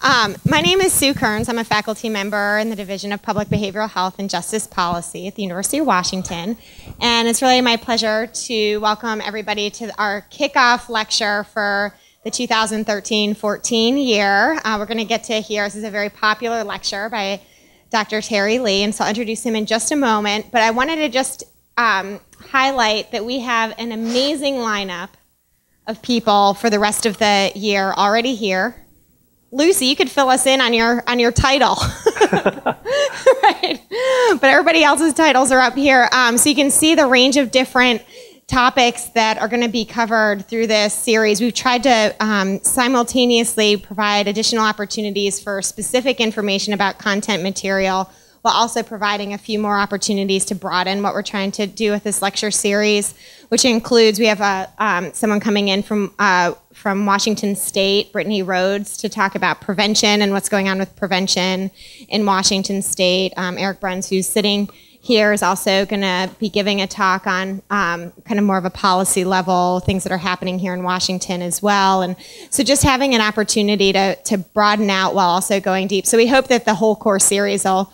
Um, my name is Sue Kerns. I'm a faculty member in the Division of Public Behavioral Health and Justice Policy at the University of Washington. And it's really my pleasure to welcome everybody to our kickoff lecture for the 2013-14 year. Uh, we're going to get to hear, this is a very popular lecture by Dr. Terry Lee, and so I'll introduce him in just a moment. But I wanted to just um, highlight that we have an amazing lineup of people for the rest of the year already here. Lucy, you could fill us in on your on your title, right? But everybody else's titles are up here, um, so you can see the range of different topics that are going to be covered through this series. We've tried to um, simultaneously provide additional opportunities for specific information about content material while also providing a few more opportunities to broaden what we're trying to do with this lecture series, which includes we have a, um, someone coming in from, uh, from Washington State, Brittany Rhodes, to talk about prevention and what's going on with prevention in Washington State. Um, Eric Bruns, who's sitting here, is also going to be giving a talk on um, kind of more of a policy level, things that are happening here in Washington as well. And so just having an opportunity to, to broaden out while also going deep. So we hope that the whole course series will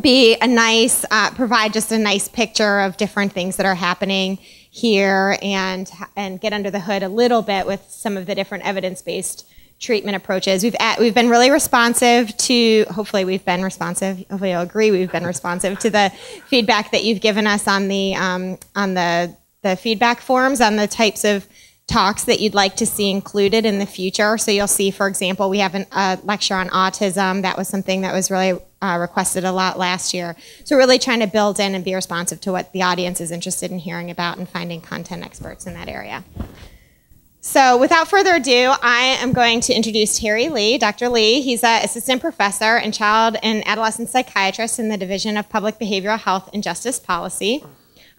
be a nice, uh, provide just a nice picture of different things that are happening here and, and get under the hood a little bit with some of the different evidence-based treatment approaches. We've, at, we've been really responsive to, hopefully we've been responsive, hopefully you'll agree we've been responsive to the feedback that you've given us on the, um, on the, the feedback forms on the types of talks that you'd like to see included in the future. So you'll see, for example, we have an, a lecture on autism. That was something that was really uh, requested a lot last year. So really trying to build in and be responsive to what the audience is interested in hearing about and finding content experts in that area. So without further ado, I am going to introduce Terry Lee. Dr. Lee, he's an assistant professor and child and adolescent psychiatrist in the Division of Public Behavioral Health and Justice Policy.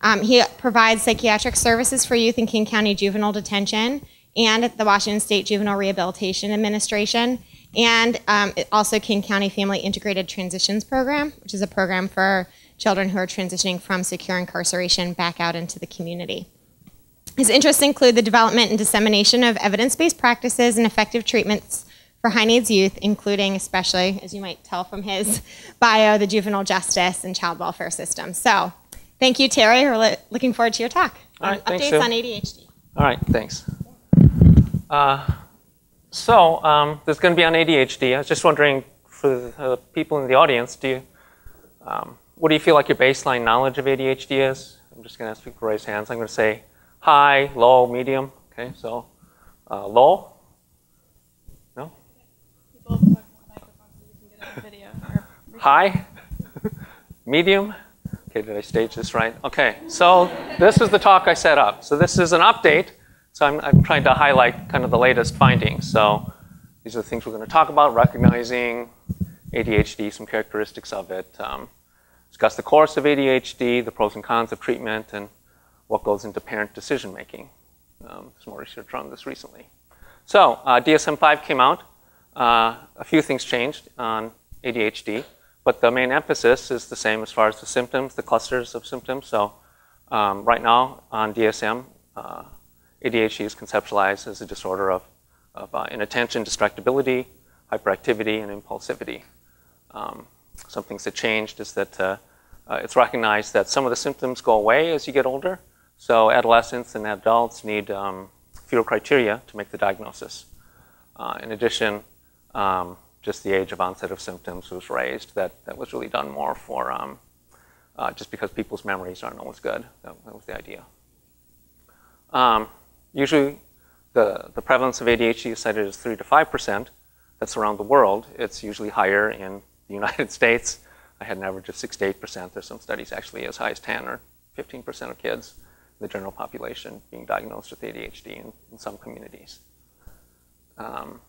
Um, he provides psychiatric services for youth in King County Juvenile Detention and at the Washington State Juvenile Rehabilitation Administration, and um, also King County Family Integrated Transitions Program, which is a program for children who are transitioning from secure incarceration back out into the community. His interests include the development and dissemination of evidence-based practices and effective treatments for high needs youth, including especially, as you might tell from his bio, the juvenile justice and child welfare system. So Thank you, Terry. We're looking forward to your talk. All right, Updates thanks, on ADHD. All right, thanks. Uh, so um, there's going to be on ADHD. I was just wondering, for the people in the audience, do you, um, what do you feel like your baseline knowledge of ADHD is? I'm just going to ask people to raise hands. I'm going to say high, low, medium. Okay, so uh, low? No? High? medium? Okay, did I stage this right? Okay, so this is the talk I set up. So this is an update. So I'm, I'm trying to highlight kind of the latest findings. So these are the things we're going to talk about, recognizing ADHD, some characteristics of it, um, discuss the course of ADHD, the pros and cons of treatment, and what goes into parent decision making. Um, there's more research on this recently. So uh, DSM-5 came out. Uh, a few things changed on ADHD. But the main emphasis is the same as far as the symptoms, the clusters of symptoms. So um, right now on DSM, uh, ADHD is conceptualized as a disorder of, of uh, inattention, distractibility, hyperactivity, and impulsivity. Um, some things that changed is that uh, uh, it's recognized that some of the symptoms go away as you get older. So adolescents and adults need um, fewer criteria to make the diagnosis. Uh, in addition, um, just the age of onset of symptoms was raised. That, that was really done more for um, uh, just because people's memories aren't always good. That, that was the idea. Um, usually, the, the prevalence of ADHD is cited as 3 to 5%. That's around the world. It's usually higher in the United States. I had an average of 6 to 8%. There's some studies actually as high as 10 or 15% of kids in the general population being diagnosed with ADHD in, in some communities. Um,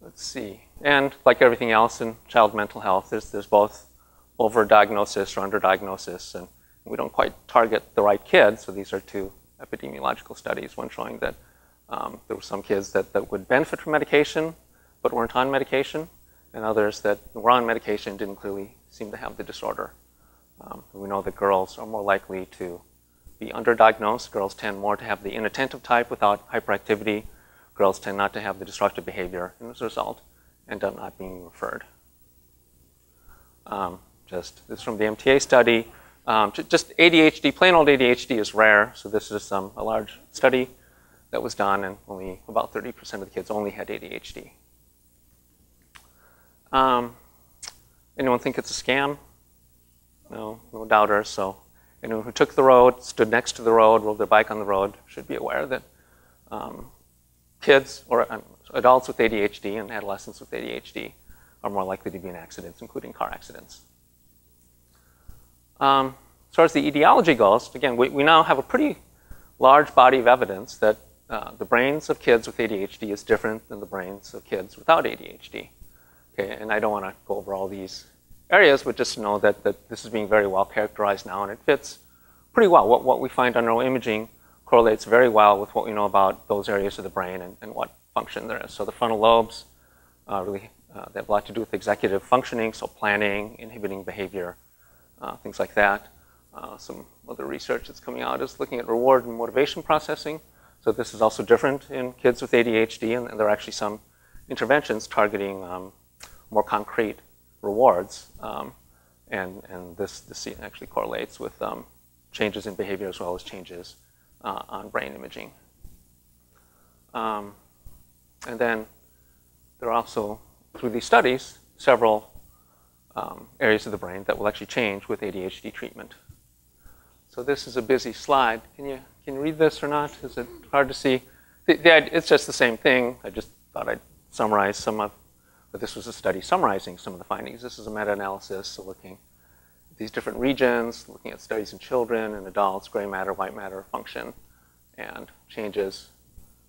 let's see. And like everything else in child mental health, there's, there's both overdiagnosis or underdiagnosis, and we don't quite target the right kids. So these are two epidemiological studies, one showing that um, there were some kids that, that would benefit from medication but weren't on medication, and others that were on medication didn't clearly seem to have the disorder. Um, we know that girls are more likely to be underdiagnosed. Girls tend more to have the inattentive type without hyperactivity girls tend not to have the destructive behavior, and as a result, end up not being referred. Um, just this is from the MTA study. Um, just ADHD, plain old ADHD is rare, so this is um, a large study that was done, and only about 30% of the kids only had ADHD. Um, anyone think it's a scam? No, no doubters. So anyone who took the road, stood next to the road, rode their bike on the road should be aware that um, kids or um, adults with ADHD and adolescents with ADHD are more likely to be in accidents, including car accidents. Um, as far as the etiology goes, again, we, we now have a pretty large body of evidence that uh, the brains of kids with ADHD is different than the brains of kids without ADHD. Okay, and I don't want to go over all these areas, but just know that, that this is being very well characterized now, and it fits pretty well. What, what we find on neuroimaging correlates very well with what we know about those areas of the brain and, and what function there is. So the frontal lobes uh, really uh, they have a lot to do with executive functioning, so planning, inhibiting behavior, uh, things like that. Uh, some other research that's coming out is looking at reward and motivation processing. So this is also different in kids with ADHD, and, and there are actually some interventions targeting um, more concrete rewards. Um, and and this, this actually correlates with um, changes in behavior as well as changes uh, on brain imaging. Um, and then there are also, through these studies, several um, areas of the brain that will actually change with ADHD treatment. So this is a busy slide. Can you, can you read this or not? Is it hard to see? The, the, it's just the same thing. I just thought I'd summarize some of but this was a study summarizing some of the findings. This is a meta-analysis, so looking these different regions, looking at studies in children and adults, gray matter, white matter function, and changes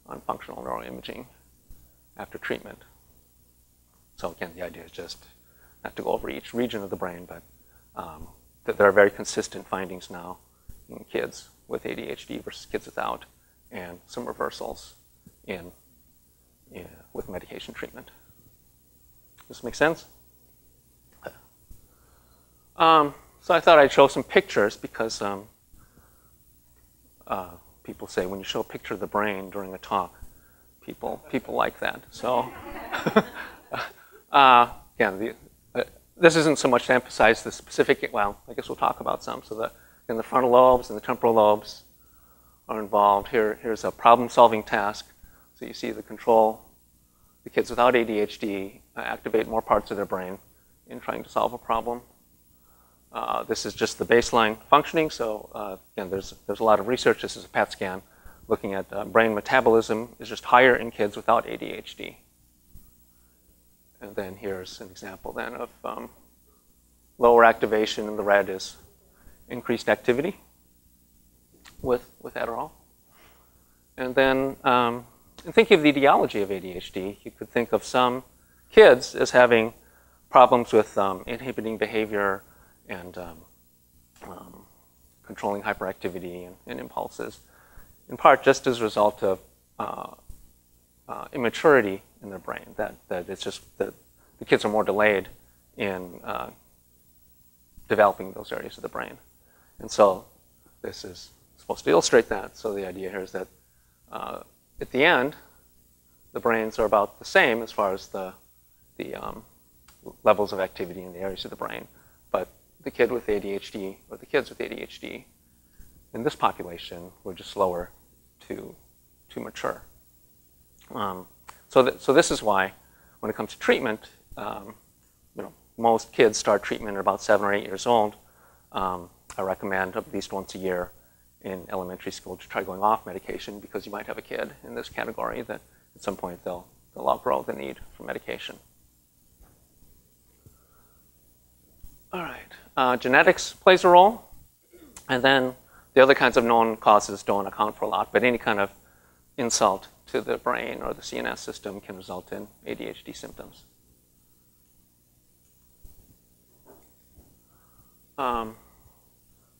on functional neuroimaging after treatment. So again, the idea is just not to go over each region of the brain, but um, that there are very consistent findings now in kids with ADHD versus kids without, and some reversals in, in with medication treatment. Does This make sense? Um, so I thought I'd show some pictures because um, uh, people say when you show a picture of the brain during a talk, people people like that. So uh, the, uh, this isn't so much to emphasize the specific. Well, I guess we'll talk about some. So the in the frontal lobes and the temporal lobes are involved. Here, here's a problem-solving task. So you see the control the kids without ADHD uh, activate more parts of their brain in trying to solve a problem. Uh, this is just the baseline functioning. So uh, again, there's, there's a lot of research. This is a PET scan looking at uh, brain metabolism is just higher in kids without ADHD. And then here's an example then of um, lower activation in the red is increased activity with, with Adderall. And then um, in thinking of the etiology of ADHD, you could think of some kids as having problems with um, inhibiting behavior and um, um, controlling hyperactivity and, and, impulses, in part just as a result of uh, uh, immaturity in their brain, that, that it's just that the kids are more delayed in uh, developing those areas of the brain. And so this is supposed to illustrate that. So the idea here is that uh, at the end, the brains are about the same as far as the, the um, levels of activity in the areas of the brain. But the kid with ADHD or the kids with ADHD in this population were just slower to, to mature. Um, so, so this is why when it comes to treatment, um, you know, most kids start treatment at about seven or eight years old. Um, I recommend at least once a year in elementary school to try going off medication because you might have a kid in this category that at some point they'll, they'll outgrow the need for medication. All right, uh, genetics plays a role. And then the other kinds of known causes don't account for a lot, but any kind of insult to the brain or the CNS system can result in ADHD symptoms. Um,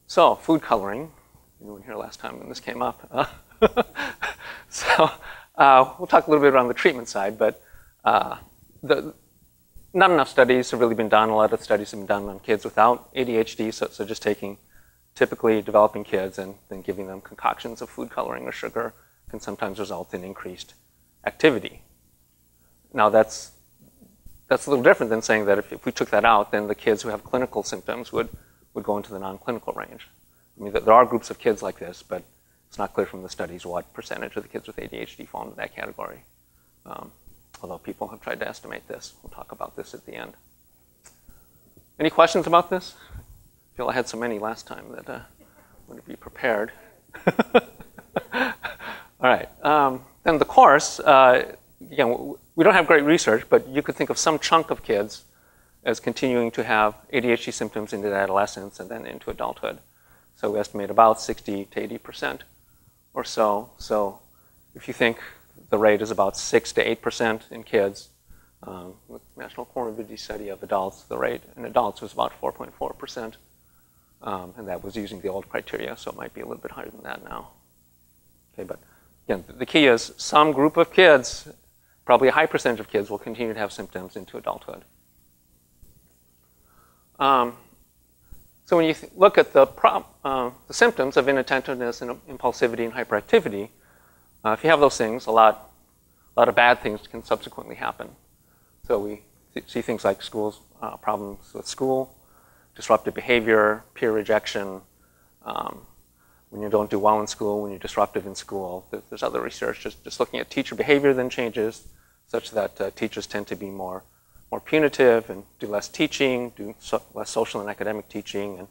so, food coloring anyone here last time when this came up. So uh, we'll talk a little bit around the treatment side, but uh, the, not enough studies have really been done. A lot of studies have been done on kids without ADHD, so, so just taking typically developing kids and then giving them concoctions of food coloring or sugar can sometimes result in increased activity. Now that's that's a little different than saying that if, if we took that out, then the kids who have clinical symptoms would, would go into the non-clinical range. I mean, there are groups of kids like this, but it's not clear from the studies what percentage of the kids with ADHD fall into that category. Um, although people have tried to estimate this. We'll talk about this at the end. Any questions about this? I feel I had so many last time that uh, I want to be prepared. All right. Um, then the course, uh, again, we don't have great research, but you could think of some chunk of kids as continuing to have ADHD symptoms into adolescence and then into adulthood. So we estimate about 60 to 80 percent or so. So if you think the rate is about 6 to 8 percent in kids, um, with National Comorbidity Study of adults, the rate in adults was about 4.4 percent. Um, and that was using the old criteria, so it might be a little bit higher than that now. Okay, but again, the key is some group of kids probably a high percentage of kids will continue to have symptoms into adulthood. Um, so when you look at the, uh, the, symptoms of inattentiveness and impulsivity and hyperactivity, uh, if you have those things, a lot, a lot of bad things can subsequently happen. So we see things like schools, uh, problems with school, disruptive behavior, peer rejection, um, when you don't do well in school, when you're disruptive in school. There's other research just, just looking at teacher behavior then changes, such that uh, teachers tend to be more, more punitive and do less teaching, do so, less social and academic teaching, and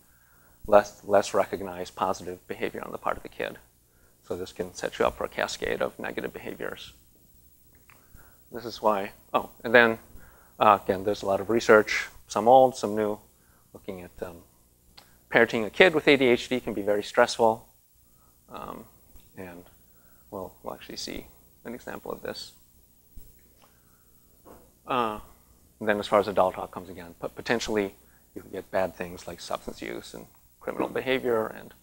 less, less recognize positive behavior on the part of the kid. So this can set you up for a cascade of negative behaviors. This is why, oh, and then uh, again, there's a lot of research, some old, some new, looking at um, parenting a kid with ADHD can be very stressful. Um, and we'll, we'll actually see an example of this. Uh, and then as far as adult outcomes again, but potentially you can get bad things like substance use and criminal behavior and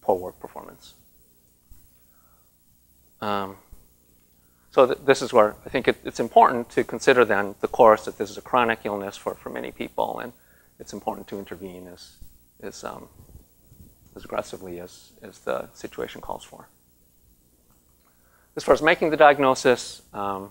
poor work performance. Um, so th this is where I think it, it's important to consider then the course that this is a chronic illness for, for many people, and it's important to intervene as, as um, as aggressively as, as the situation calls for. As far as making the diagnosis, um,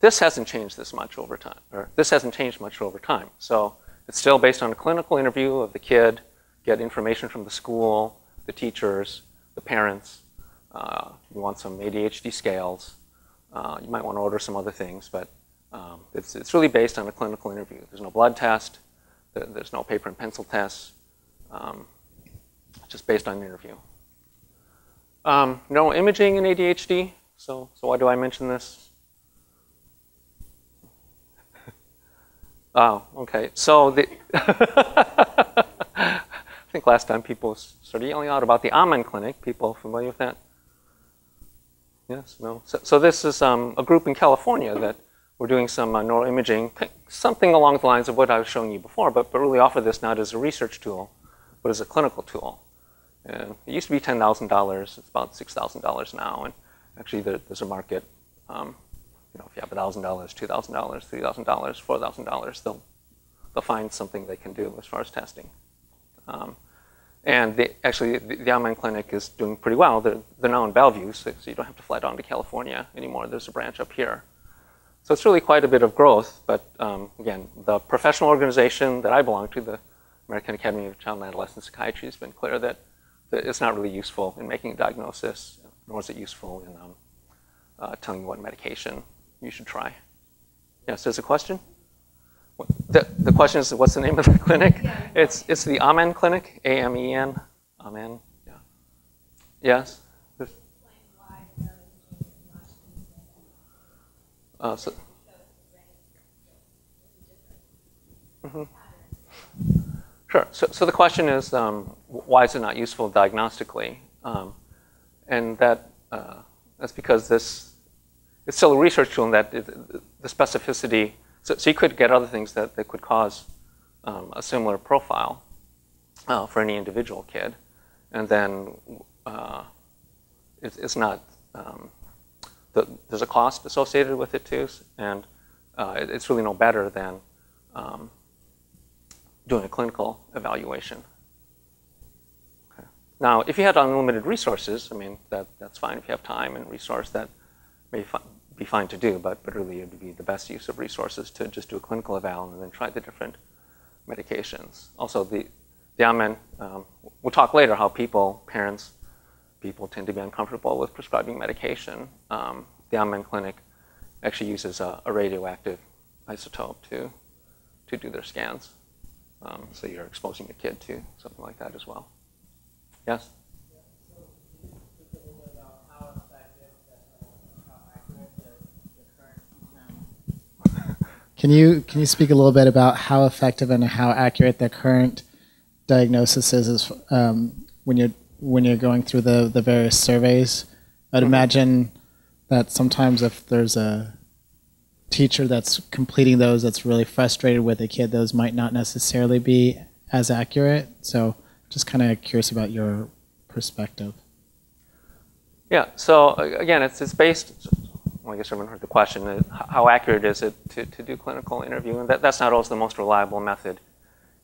this hasn't changed this much over time, or this hasn't changed much over time. So it's still based on a clinical interview of the kid, get information from the school, the teachers, the parents. Uh, you want some ADHD scales. Uh, you might want to order some other things, but um, it's, it's really based on a clinical interview. There's no blood test. There's no paper and pencil tests. Um, just based on an interview. Um, no imaging in ADHD. So, so why do I mention this? oh, okay. So the I think last time people started yelling out about the Amen Clinic. People familiar with that? Yes, no. So, so this is um, a group in California that we're doing some uh, neuroimaging, something along the lines of what I was showing you before, but, but really offer this not as a research tool, but as a clinical tool. And it used to be $10,000. It's about $6,000 now. And actually, there, there's a market. Um, you know, if you have $1,000, $2,000, $3,000, $4,000, they'll, they'll find something they can do as far as testing. Um, and actually, the, the Clinic is doing pretty well. They're, they're now in Bellevue, so, so you don't have to fly down to California anymore. There's a branch up here. So it's really quite a bit of growth. But um, again, the professional organization that I belong to, the American Academy of Child and Adolescent Psychiatry, has been clear that it's not really useful in making a diagnosis, nor is it useful in um, uh, telling you what medication you should try. Yes, there's a question? The, the question is, what's the name of the clinic? It's, it's the Amen Clinic, A-M-E-N, Amen, yeah. Yes? Uh, so, mm -hmm. Sure. So, so the question is, um, why is it not useful diagnostically? Um, and that uh, that's because this it's still a research tool, and that it, the specificity. So, so, you could get other things that, that could cause um, a similar profile uh, for any individual kid, and then uh, it, it's not. Um, the, there's a cost associated with it too, and uh, it, it's really no better than um, doing a clinical evaluation. Okay. Now, if you had unlimited resources, I mean, that, that's fine. If you have time and resource, that, may be fine to do, but, but really it would be the best use of resources to just do a clinical eval and then try the different medications. Also, the, the Amen, um, we'll talk later how people, parents, people tend to be uncomfortable with prescribing medication. Um, the Amen clinic actually uses a, a, radioactive isotope to, to do their scans. Um, so you're exposing your kid to something like that as well. Yes? Can you can you speak a little bit about how effective and how accurate the current diagnosis is, is um, when you're when you're going through the the various surveys? I'd imagine that sometimes if there's a teacher that's completing those that's really frustrated with a kid, those might not necessarily be as accurate. So just kind of curious about your perspective. Yeah. So again, it's it's based well, I guess everyone heard the question, uh, how accurate is it to, to do clinical interview? And that, that's not always the most reliable method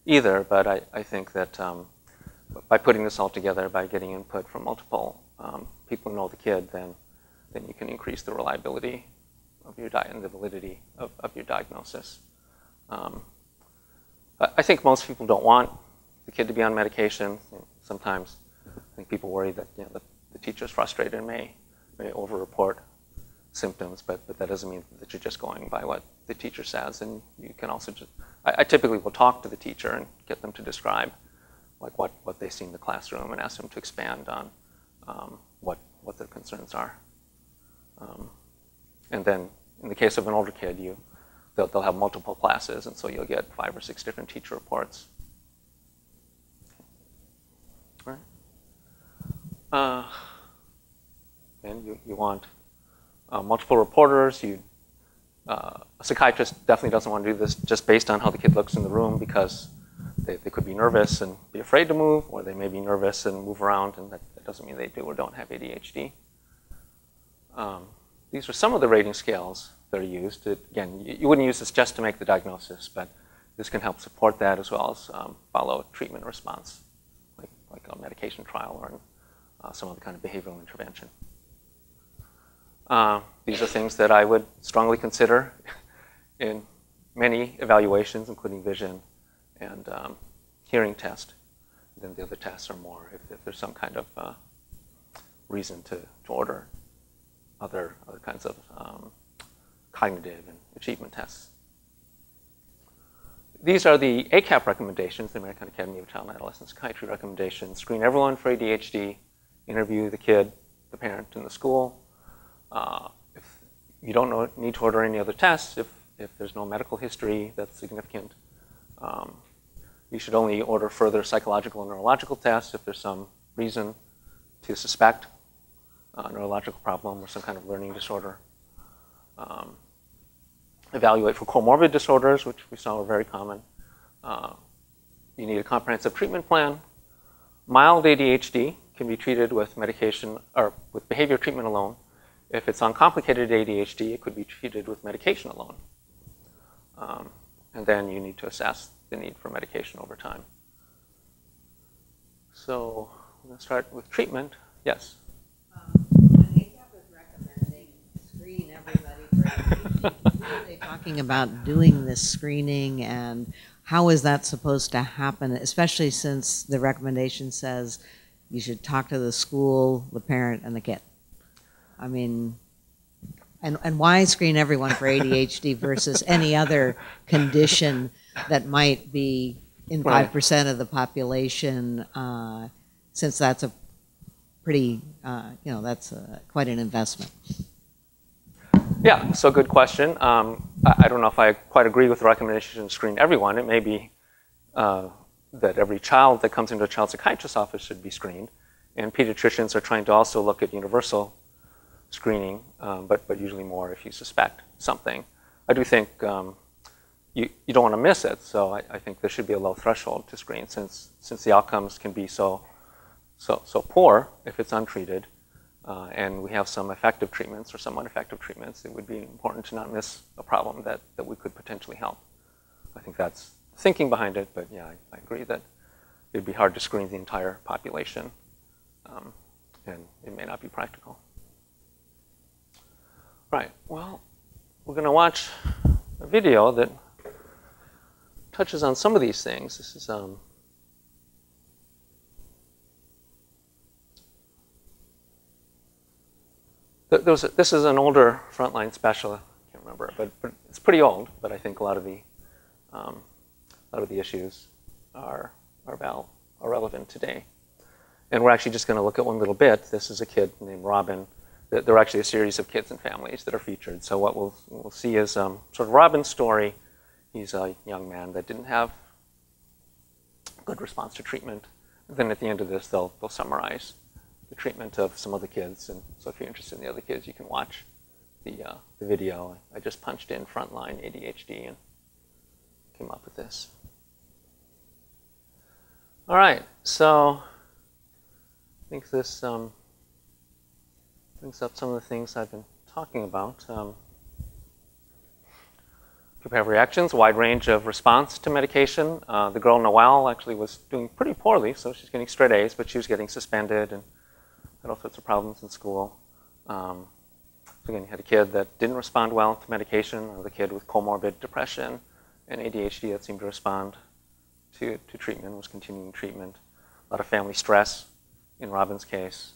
either, but I, I think that um, by putting this all together, by getting input from multiple um, people who know the kid, then, then you can increase the reliability of your diet and the validity of, of your diagnosis. Um, I think most people don't want the kid to be on medication. Sometimes I think people worry that you know, the, the teacher's frustrated and may, may over-report symptoms, but, but that doesn't mean that you're just going by what the teacher says. And you can also just, I, I typically will talk to the teacher and get them to describe like what, what they see in the classroom and ask them to expand on um, what, what their concerns are. Um, and then in the case of an older kid, you, they'll, they'll have multiple classes, and so you'll get five or six different teacher reports. Right. Uh, and you, you want uh, multiple reporters. You, uh, a psychiatrist definitely doesn't want to do this just based on how the kid looks in the room because they, they could be nervous and be afraid to move, or they may be nervous and move around, and that, that doesn't mean they do or don't have ADHD. Um, these are some of the rating scales that are used. It, again, you, you, wouldn't use this just to make the diagnosis, but this can help support that as well as um, follow treatment response, like, like a medication trial or uh, some other kind of behavioral intervention. Uh, these are things that I would strongly consider in many evaluations, including vision and um, hearing test. Then the other tests are more if, if there's some kind of uh, reason to, to order other, other kinds of um, cognitive and achievement tests. These are the ACAP recommendations, the American Academy of Child and Adolescent Psychiatry recommendations. Screen everyone for ADHD, interview the kid, the parent, and the school, uh, if you don't know, need to order any other tests, if, if there's no medical history that's significant, um, you should only order further psychological and neurological tests if there's some reason to suspect a neurological problem or some kind of learning disorder. Um, evaluate for comorbid disorders, which we saw were very common. Uh, you need a comprehensive treatment plan. Mild ADHD can be treated with medication or with behavior treatment alone. If it's uncomplicated ADHD, it could be treated with medication alone. Um, and then you need to assess the need for medication over time. So I'm going to start with treatment. Yes? Um, ACAP is recommending screen everybody for ADHD. are they talking about doing this screening and how is that supposed to happen, especially since the recommendation says you should talk to the school, the parent, and the kid? I mean, and, and why screen everyone for ADHD versus any other condition that might be in 5% of the population, uh, since that's a pretty, uh, you know, that's a, quite an investment. Yeah, so good question. Um, I, I, don't know if I quite agree with the recommendation to screen everyone. It may be uh, that every child that comes into a child psychiatrist's office should be screened. And pediatricians are trying to also look at universal screening, um, but, but usually more if you suspect something. I do think um, you, you don't want to miss it, so I, I, think there should be a low threshold to screen since, since the outcomes can be so, so, so poor if it's untreated. Uh, and we have some effective treatments or some ineffective treatments, it would be important to not miss a problem that, that we could potentially help. I think that's thinking behind it, but yeah, I, I agree that it'd be hard to screen the entire population, um, and it may not be practical. Right. Well, we're going to watch a video that touches on some of these things. This is um, th- a, this is an older frontline special. I can't remember, but, but it's pretty old. But I think a lot of the um, a lot of the issues are are, val- are relevant today. And we're actually just going to look at one little bit. This is a kid named Robin. Th- There are actually a series of kids and families that are featured. So what we'll, we'll see is um, sort of Robin's story. He's a young man that didn't have good response to treatment. Then at the end of this, they'll, they'll summarize the treatment of some other kids. And so if you're interested in the other kids, you can watch the, uh, the video. I just punched in frontline ADHD and came up with this. All right, so I think this um, brings up some of the things I've been talking about. Um, people have reactions, wide range of response to medication. Uh, the girl Noelle actually was doing pretty poorly, so she's getting straight A's, but she was getting suspended and had all sorts of problems in school. Um, so again, you had a kid that didn't respond well to medication, or the kid with comorbid depression and ADHD that seemed to respond to, to treatment, was continuing treatment. A lot of family stress in Robin's case,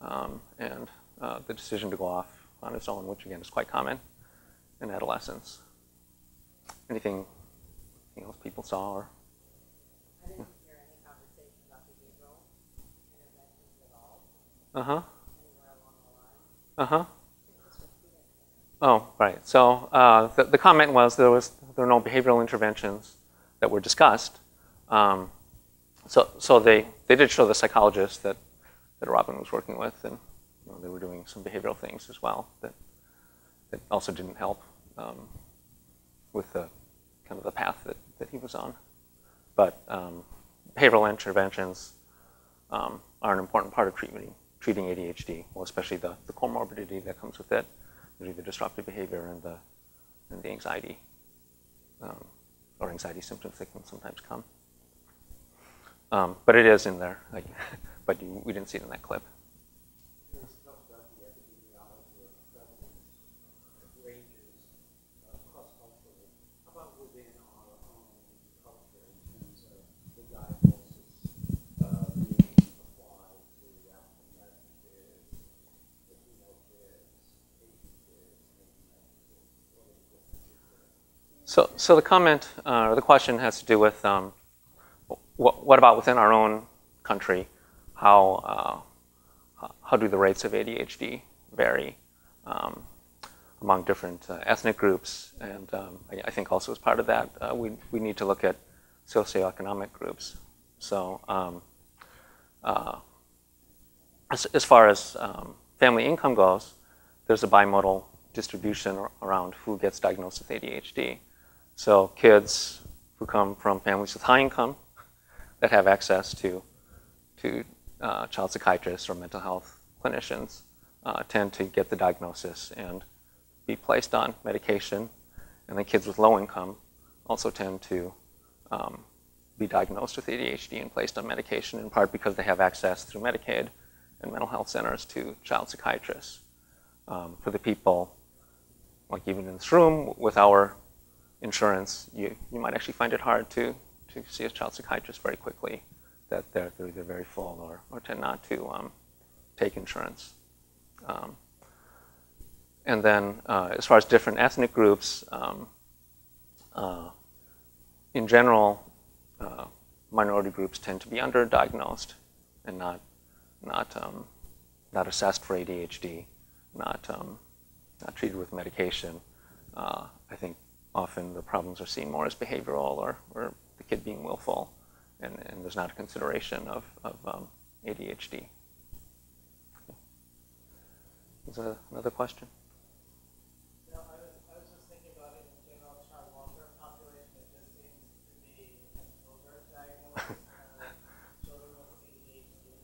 um, and uh, the decision to go off on its own, which again is quite common in adolescence. Anything, anything else people saw or? I didn't hear any conversation about behavioral interventions at all, Uh huh. anywhere along the line. Uh huh. Oh, right. So uh, the, the comment was there was there were no behavioral interventions that were discussed. Um, so so they, they did show the psychologist that, that Robin was working with, and you know, they were doing some behavioral things as well that that also didn't help um, with the kind of the path that, that he was on. But um, behavioral interventions um, are an important part of treatment, treating ADHD, well, especially the, the comorbidity that comes with it, the disruptive behavior and the, and the anxiety, um, or anxiety symptoms that can sometimes come. Um, but it is in there, like, but you, we didn't see it in that clip. Let's talk about the epidemiology or prevalence of ranges uh, cross-culturally. How about within our own culture in terms of the diagnosis uh, being applied to African American kids, Latino kids, Asian kids, Native American kids? What are the differences there? So, so the comment uh, or the question has to do with um, what, what about within our own country? How, uh, how do the rates of ADHD vary um, among different uh, ethnic groups? And um, I, I think also as part of that, uh, we, we need to look at socioeconomic groups. So um, uh, as, as far as um, family income goes, there's a bimodal distribution around who gets diagnosed with ADHD. So kids who come from families with high income that have access to, to uh, child psychiatrists or mental health clinicians uh, tend to get the diagnosis and be placed on medication. And then kids with low income also tend to um, be diagnosed with ADHD and placed on medication, in part because they have access through Medicaid and mental health centers to child psychiatrists. Um, for the people, like even in this room, with our insurance, you, you might actually find it hard to, to see a child psychiatrist very quickly, that they're, they're either very full or, or tend not to um, take insurance. Um, and then, uh, as far as different ethnic groups, um, uh, in general, uh, minority groups tend to be underdiagnosed and not, not, um, not assessed for ADHD, not, um, not treated with medication. Uh, I think often the problems are seen more as behavioral or, or the kid being willful, and, and there's not a consideration of, of um, ADHD. Is there another question? I was, I was just thinking about it in general child welfare population, it just seems to be an overdiagnosed, children with ADHD.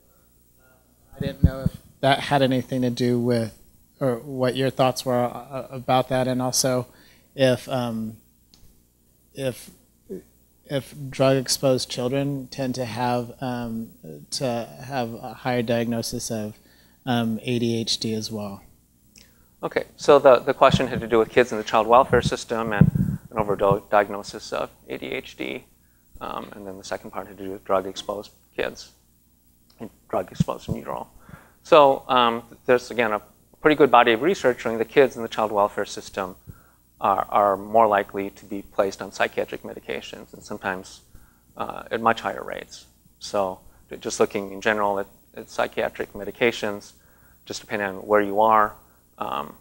I didn't know if that had anything to do with, or what your thoughts were uh, about that, and also if um, if if drug exposed children tend to have um, to have a higher diagnosis of um, ADHD as well. Okay, so the, the question had to do with kids in the child welfare system and an overdiagnosis of ADHD. Um, and then the second part had to do with drug exposed kids, and drug exposed in utero. So um, there's, again, a pretty good body of research showing the kids in the child welfare system are, are more likely to be placed on psychiatric medications and sometimes uh, at much higher rates. So just looking in general at, at psychiatric medications, just depending on where you are, um,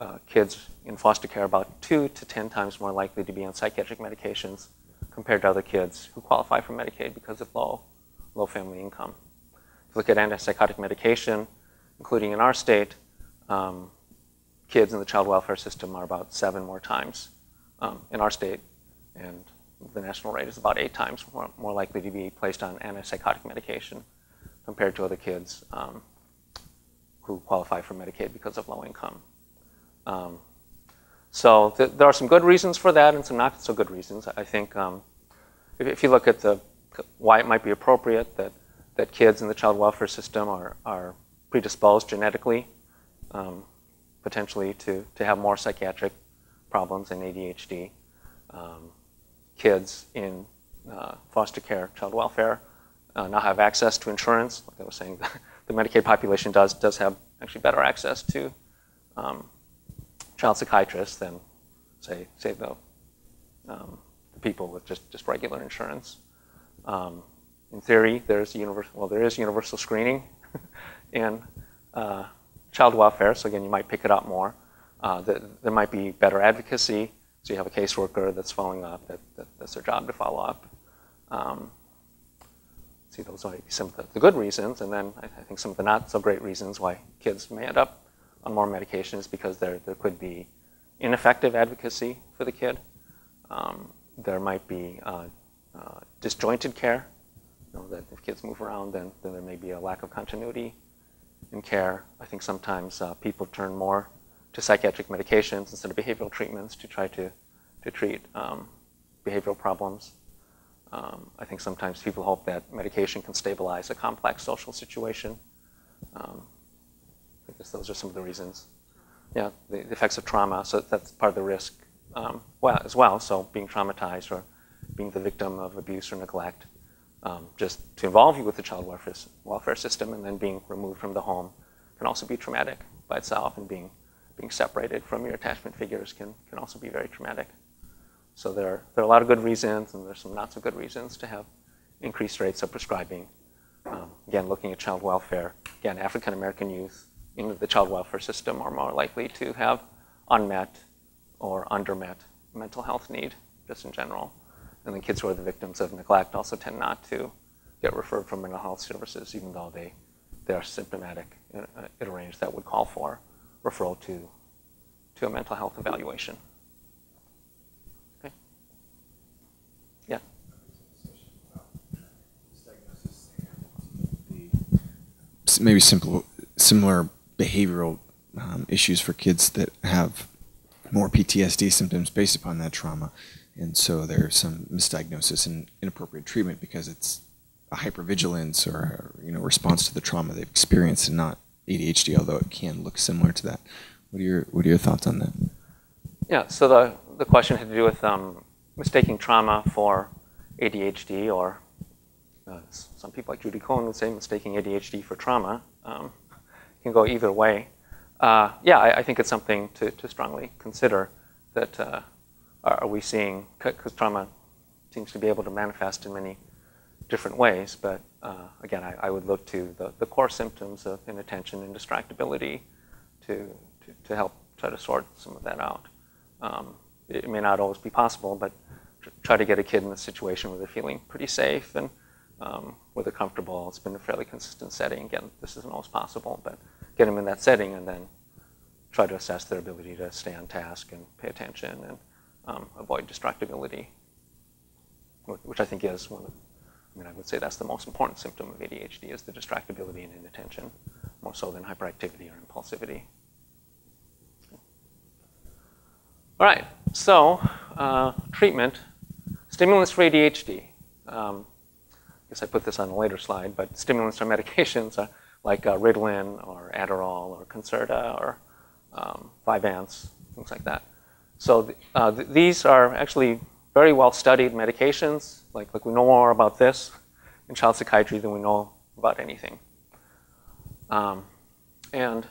uh, kids in foster care are about two to 10 times more likely to be on psychiatric medications compared to other kids who qualify for Medicaid because of low, low family income. If you look at antipsychotic medication, including in our state, um, kids in the child welfare system are about seven more times um, in our state, and the national rate is about eight times more, more, likely to be placed on antipsychotic medication compared to other kids um, who qualify for Medicaid because of low income. Um, so th there are some good reasons for that and some not so good reasons. I think um, if, if, you look at the why it might be appropriate that, that kids in the child welfare system are, are predisposed genetically um, potentially to, to have more psychiatric problems and ADHD. Um, kids in uh, foster care, child welfare, uh, now have access to insurance. Like I was saying, the Medicaid population does, does have actually better access to um, child psychiatrists than, say, say the, um, the people with just, just regular insurance. Um, in theory, there's universal, well, there is universal screening in uh, child welfare, so again, you might pick it up more. Uh, the, there might be better advocacy, so you have a caseworker that's following up, that, that that's their job to follow up. Um, see, those might be some of the, the good reasons, and then I, I, think some of the not so great reasons why kids may end up on more medications because there, there could be ineffective advocacy for the kid. Um, there might be uh, uh, disjointed care, you know, that if kids move around, then, then there may be a lack of continuity in care. I think sometimes uh, people turn more to psychiatric medications instead of behavioral treatments to try to, to treat um, behavioral problems. Um, I think sometimes people hope that medication can stabilize a complex social situation. Um, I guess those are some of the reasons. Yeah, the, the effects of trauma, so that's part of the risk um, well, as well. So being traumatized or being the victim of abuse or neglect um, just to involve you with the child welfare, welfare system and then being removed from the home can also be traumatic by itself and being, being separated from your attachment figures can, can also be very traumatic. So there are, there are a lot of good reasons and there's some not so good reasons to have increased rates of prescribing. Um, again, looking at child welfare, again, African American youth in the child welfare system are more likely to have unmet or undermet mental health need just in general. And then kids who are the victims of neglect also tend not to get referred from mental health services, even though they, they are symptomatic at a range that would call for referral to, to a mental health evaluation. Okay. Yeah. Maybe simple, similar behavioral um, issues for kids that have more PTSD symptoms based upon that trauma and so there's some misdiagnosis and inappropriate treatment because it's a hypervigilance or you know response to the trauma they've experienced and not ADHD, although it can look similar to that. What are your What are your thoughts on that? Yeah. So the the question had to do with um, mistaking trauma for ADHD, or uh, some people like Judy Cohen would say mistaking ADHD for trauma. Um, can go either way. Uh, yeah, I, I, think it's something to, to strongly consider that uh, are we seeing, because trauma seems to be able to manifest in many different ways, but uh, again, I, I, would look to the, the core symptoms of inattention and distractibility to, to, to help try to sort some of that out. Um, it may not always be possible, but try to get a kid in a situation where they're feeling pretty safe and um, where they're comfortable. It's been a fairly consistent setting. Again, this isn't always possible, but get them in that setting and then try to assess their ability to stay on task and pay attention and um, avoid distractibility, which I think is one of, I mean, I would say that's the most important symptom of ADHD is the distractibility and inattention, more so than hyperactivity or impulsivity. All right, so uh, treatment, stimulants for ADHD. Um, I guess I put this on a later slide, but stimulants are medications like uh, Ritalin or Adderall or Concerta or um, Vyvanse, things like that. So uh, th- these are actually very well studied medications. Like, like we know more about this in child psychiatry than we know about anything. Um, and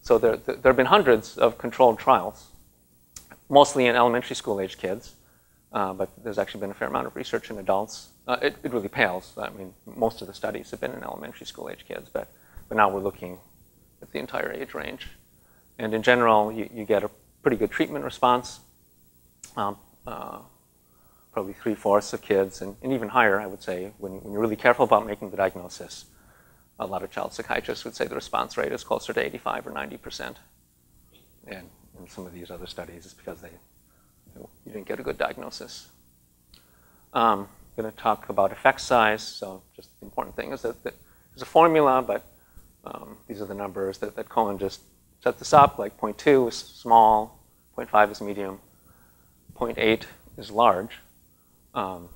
so there, there have been hundreds of controlled trials, mostly in elementary school age kids, uh, but there's actually been a fair amount of research in adults. Uh, it, it really pales. I mean, most of the studies have been in elementary school age kids, but, but now we're looking at the entire age range. And in general, you, you get a pretty good treatment response. Um, uh, probably three fourths of kids, and, and, even higher, I would say, when, when, you're really careful about making the diagnosis. A lot of child psychiatrists would say the response rate is closer to 85 or 90 percent. And in some of these other studies, it's because they you didn't get a good diagnosis. Um, I'm going to talk about effect size. So just the important thing is that, that there's a formula, but um, these are the numbers that, that Cohen just set this up. Like 0.2 is small, 0.5 is medium, 0.8 is large. Um,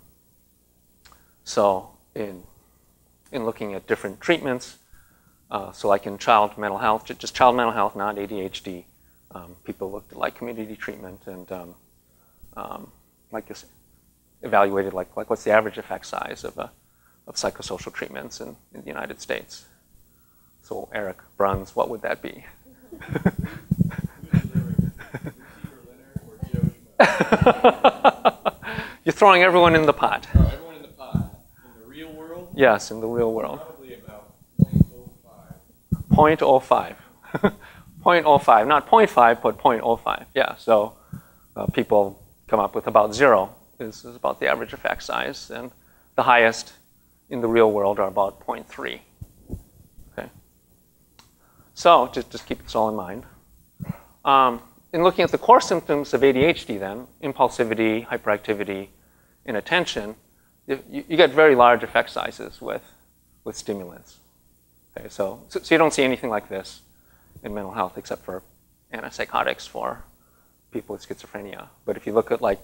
so in, in looking at different treatments, uh, so like in child mental health, just child mental health, not ADHD, um, people looked at like community treatment and um, um, like this, evaluated like, like what's the average effect size of, a, of psychosocial treatments in, in the United States. So Eric Bruns, what would that be? You're throwing everyone in the pot. Oh, everyone in the pot. In the real world? Yes, in the real world. Probably about 0.05. 0.05. 0.05, not 0.5, but 0.05. Yeah, so uh, people come up with about zero is, is about the average effect size, and the highest in the real world are about 0.3. So just, just keep this all in mind. Um, in looking at the core symptoms of ADHD, then, impulsivity, hyperactivity, inattention, you, you get very large effect sizes with, with stimulants. Okay, so, so, so you don't see anything like this in mental health except for antipsychotics for people with schizophrenia. But if you look at like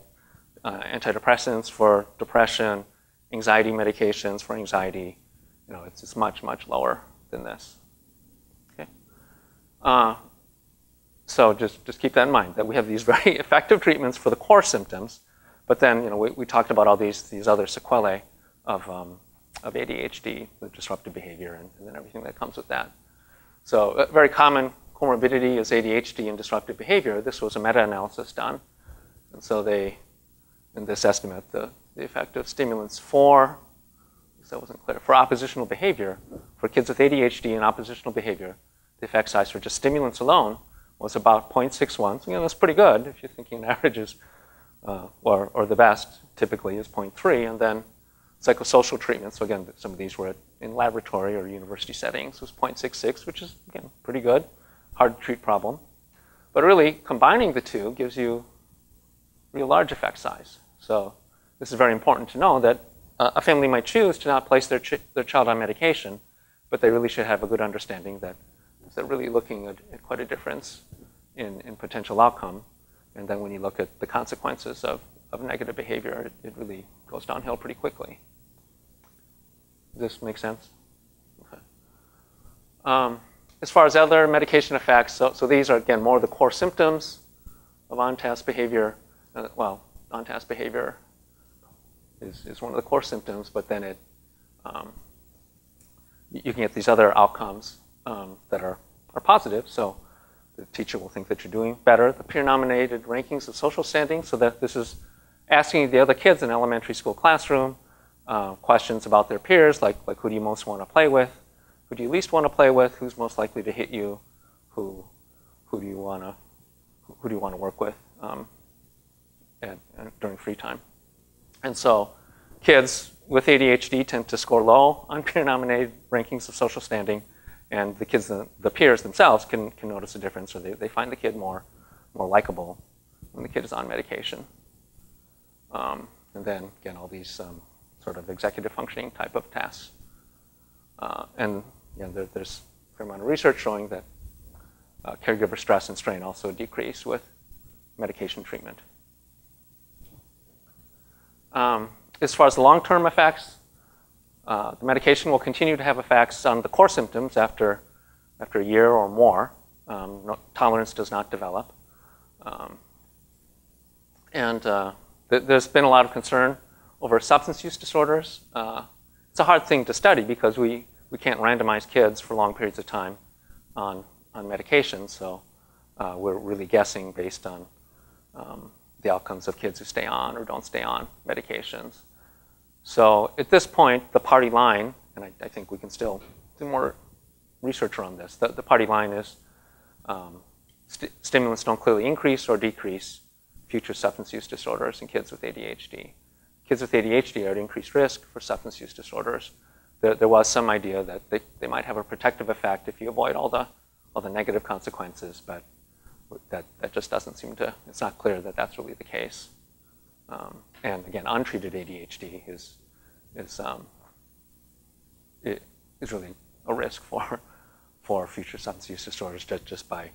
uh, antidepressants for depression, anxiety medications for anxiety, you know, it's, it's much, much lower than this. Uh, so just, just keep that in mind, that we have these very effective treatments for the core symptoms, but then, you know, we, we talked about all these, these other sequelae of, um, of ADHD, the disruptive behavior, and, and then everything that comes with that. So a very common comorbidity is ADHD and disruptive behavior. This was a meta-analysis done. And so they, in this estimate, the, the effect of stimulants for, that wasn't clear, for oppositional behavior, for kids with ADHD and oppositional behavior, the effect size for just stimulants alone was about 0.61. So, you know, that's pretty good if you're thinking averages, uh, or, or the best typically is 0.3. And then psychosocial treatment, so again, some of these were in laboratory or university settings, was 0.66, which is, again, pretty good. Hard to treat problem. But really, combining the two gives you real large effect size. So this is very important to know that uh, a family might choose to not place their, ch- their child on medication, but they really should have a good understanding that they're really looking at, at quite a difference in, in potential outcome. And then when you look at the consequences of, of negative behavior, it, it really goes downhill pretty quickly. Does this make sense? Okay. Um, as far as other medication effects, so, so these are, again, more of the core symptoms of on-task behavior. Uh, well, on-task behavior is, is one of the core symptoms, but then it, um, you can get these other outcomes um, that are, are positive. So the teacher will think that you're doing better. The peer-nominated rankings of social standing, so that this is asking the other kids in elementary school classroom uh, questions about their peers, like, like who do you most want to play with, who do you least want to play with, who's most likely to hit you, who, who do you want to, who do you want to work with um, at, at, during free time. And so kids with ADHD tend to score low on peer-nominated rankings of social standing, and the kids, the peers themselves can, can notice a difference, or they, they find the kid more, more likable when the kid is on medication. Um, and then, again, all these um, sort of executive functioning type of tasks. Uh, and you know, there, there's a fair amount of research showing that uh, caregiver stress and strain also decrease with medication treatment. Um, as far as the long-term effects, uh, the medication will continue to have effects on the core symptoms after, after a year or more Um, no, tolerance does not develop. Um, and uh, th- there's been a lot of concern over substance use disorders. Uh, it's a hard thing to study because we, we can't randomize kids for long periods of time on, on medications. So uh, we're really guessing based on um, the outcomes of kids who stay on or don't stay on medications. So at this point, the party line, and I, I think we can still do more research around this, the, the party line is um, st- stimulants don't clearly increase or decrease future substance use disorders in kids with ADHD. Kids with ADHD are at increased risk for substance use disorders. There, there was some idea that they, they might have a protective effect if you avoid all the, all the negative consequences, but that, that just doesn't seem to, it's not clear that that's really the case. Um, and again, untreated ADHD is, is, um, it, is really a risk for, for future substance use disorders just, just by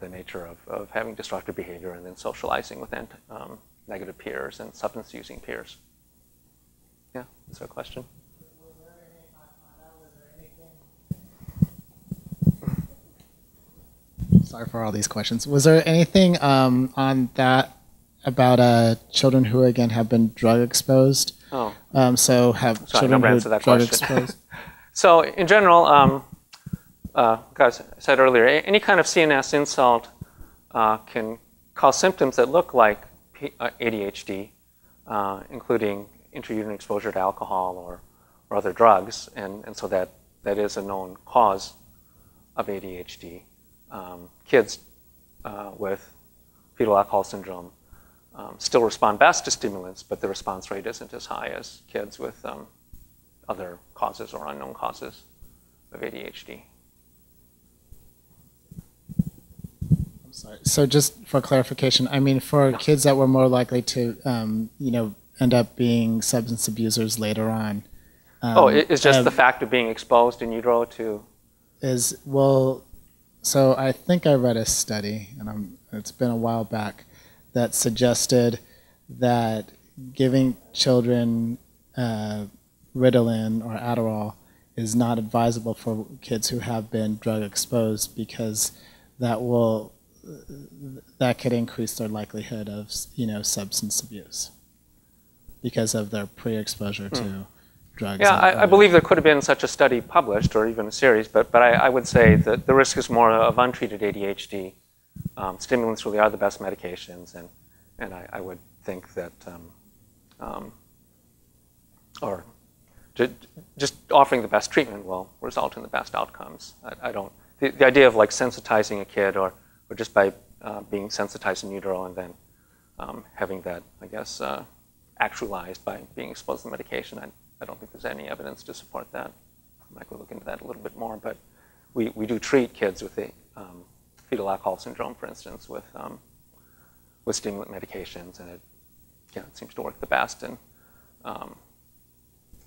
the nature of, of having destructive behavior and then socializing with ant- um, negative peers and substance using peers. Yeah, is there a question? Sorry for all these questions. Was there anything um, on that about uh, children who again have been drug exposed? Oh, Um, so have Sorry, children who drug question. exposed? So in general, um, uh, guys I said earlier, any kind of CNS insult uh, can cause symptoms that look like uh, ADHD, uh, including intrauterine exposure to alcohol or, or other drugs, and, and so that, that is a known cause of ADHD. Um, kids uh, with fetal alcohol syndrome um, still respond best to stimulants, but the response rate isn't as high as kids with um, other causes or unknown causes of ADHD. I'm sorry. So just for clarification, I mean, for kids that were more likely to, um, you know, end up being substance abusers later on. Um, oh, it's just uh, the fact of being exposed in utero to. is well so i think i read a study and I'm, it's been a while back that suggested that giving children uh, ritalin or adderall is not advisable for kids who have been drug exposed because that will that could increase their likelihood of you know substance abuse because of their pre-exposure to drugs Yeah, I, I believe there could have been such a study published or even a series, but, but I, I would say that the risk is more of untreated ADHD. Um, stimulants really are the best medications, and, and I, I would think that, um, um, or ju- just offering the best treatment will result in the best outcomes. I, I don't, the, the idea of like sensitizing a kid or, or just by uh, being sensitized in utero and then um, having that, I guess, uh, actualized by being exposed to the medication, I, I don't think there's any evidence to support that. I might go look into that a little bit more, but we, we do treat kids with the um, fetal alcohol syndrome, for instance, with, um, with stimulant medications, and it, yeah, it seems to work the best and um,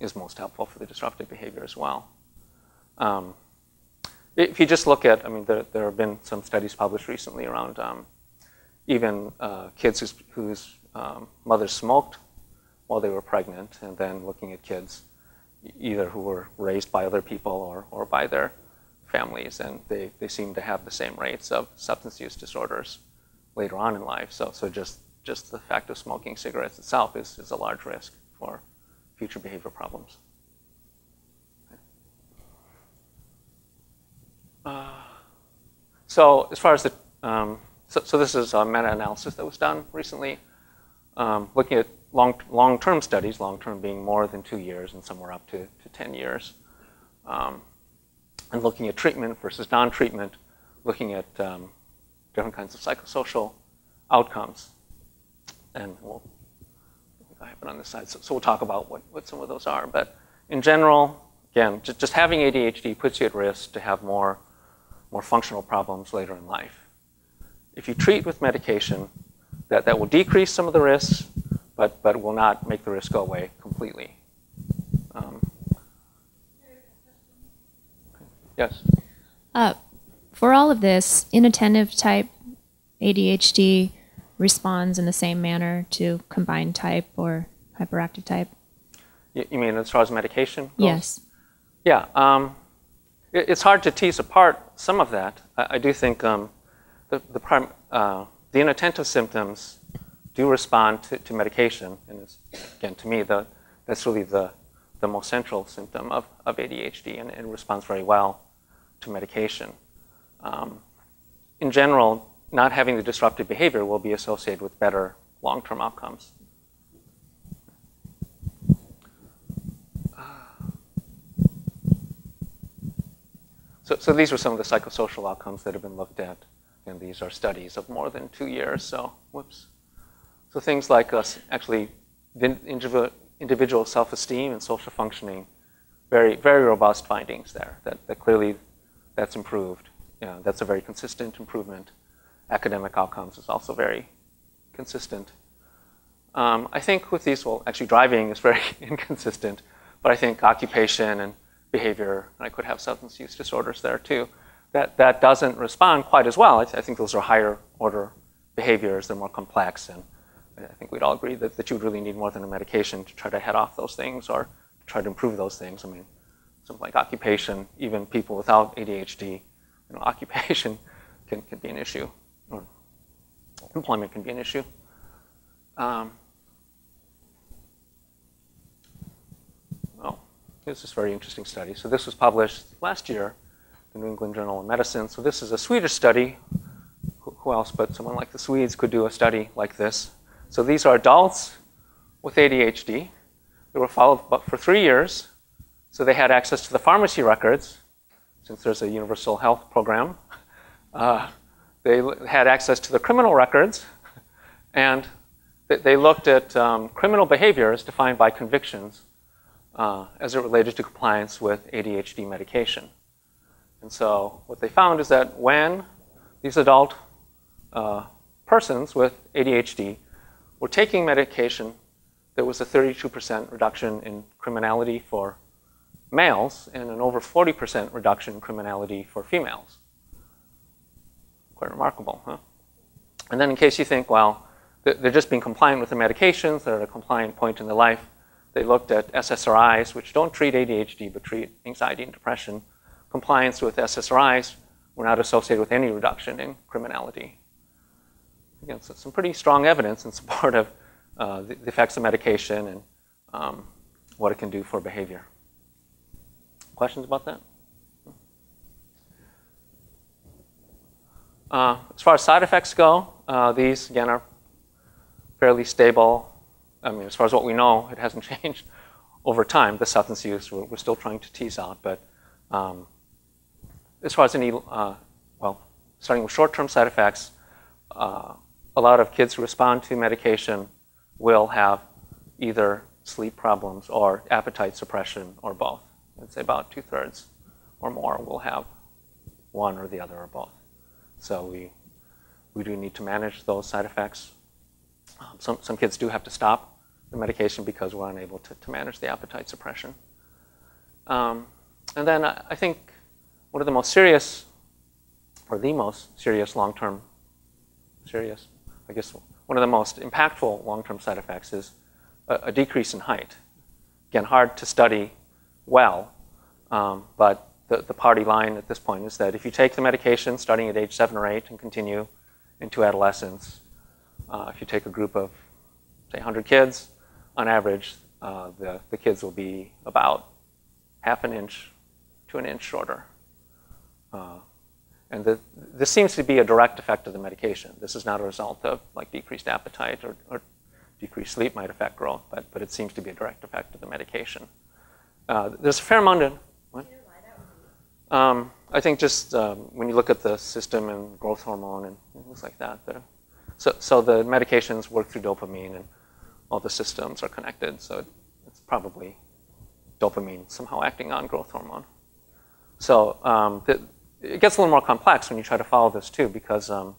is most helpful for the disruptive behavior as well. Um, if you just look at, I mean, there, there have been some studies published recently around um, even uh, kids whose, whose um, mothers smoked while they were pregnant, and then looking at kids either who were raised by other people or, or by their families, and they, they seem to have the same rates of substance use disorders later on in life. So, so just, just the fact of smoking cigarettes itself is, is a large risk for future behavior problems. Uh, so as far as the, um, so, so this is a meta-analysis that was done recently, um, looking at long, long-term studies, long-term being more than two years and somewhere up to, to 10 years, um, and looking at treatment versus non-treatment, looking at um, different kinds of psychosocial outcomes. And we'll, I have it on this side, so, so we'll talk about what, what some of those are. But in general, again, just, just having ADHD puts you at risk to have more, more functional problems later in life. If you treat with medication, that, that will decrease some of the risks, but, but will not make the risk go away completely. Um, yes. Uh, for all of this, inattentive type ADHD responds in the same manner to combined type or hyperactive type? You, you mean as far as medication goes? Yes. Yeah. Um, it, it's hard to tease apart some of that. I, I, do think um, the, the, prim, uh, the inattentive symptoms do respond to, to medication. And it's, again, to me, the, that's really the, the most central symptom of, of ADHD, and it responds very well to medication. Um, in general, not having the disruptive behavior will be associated with better long-term outcomes. So, so these are some of the psychosocial outcomes that have been looked at, and these are studies of more than two years. So, whoops. So things like us actually individual self-esteem and social functioning, very very robust findings there. That, that clearly that's improved. That's a very consistent improvement. Academic outcomes is also very consistent. Um, I think with these, well, actually driving is very inconsistent, but I think occupation and behavior, and I could have substance use disorders there too, that, that doesn't respond quite as well. I, th I think those are higher order behaviors, they're more complex, and I think we'd all agree that, that you would really need more than a medication to try to head off those things or try to improve those things. I mean, something like occupation, even people without ADHD, you know, occupation can, can be an issue, or employment can be an issue. Um, oh, this is a very interesting study. So this was published last year the New England Journal of Medicine. So this is a Swedish study. Who else but someone like the Swedes could do a study like this? So these are adults with ADHD. They were followed for three years. So they had access to the pharmacy records, since there's a universal health program. Uh, they had access to the criminal records, and they looked at um, criminal behaviors defined by convictions uh, as it related to compliance with ADHD medication. And so what they found is that when these adult uh, persons with ADHD were taking medication, there was a 32% reduction in criminality for males and an over 40% reduction in criminality for females. Quite remarkable, huh? And then in case you think, well, they're just being compliant with the medications, they're at a compliant point in their life, they looked at SSRIs, which don't treat ADHD but treat anxiety and depression. Compliance with SSRIs were not associated with any reduction in criminality again, so some pretty strong evidence in support of uh, the, effects of medication and um, what it can do for behavior. Questions about that? Uh, as far as side effects go, uh, these again are fairly stable. I mean, as far as what we know, it hasn't changed over time. The substance use we're, we're still trying to tease out, but um, as far as any, uh, well, starting with short-term side effects, uh, a lot of kids who respond to medication will have either sleep problems or appetite suppression or both. I'd say about two thirds or more will have one or the other or both. So we, we do need to manage those side effects. Um, some, some kids do have to stop the medication because we're unable to, to manage the appetite suppression. Um, and then I, I think one of the most serious, or the most serious long-term, serious I guess one of the most impactful long-term side effects is a, a, decrease in height. Again, hard to study well, um, but the, the party line at this point is that if you take the medication starting at age seven or eight and continue into adolescence, uh, if you take a group of, say, 100 kids, on average, uh, the, the kids will be about half an inch to an inch shorter. Uh, and the, this seems to be a direct effect of the medication. This is not a result of like decreased appetite or, or decreased sleep might affect growth, but, but it seems to be a direct effect of the medication. Uh, there's a fair amount of, what? Um, I think just um, when you look at the system and growth hormone and things like that. So, so the medications work through dopamine and all the systems are connected. So it's probably dopamine somehow acting on growth hormone. So um, the, it gets a little more complex when you try to follow this too, because um,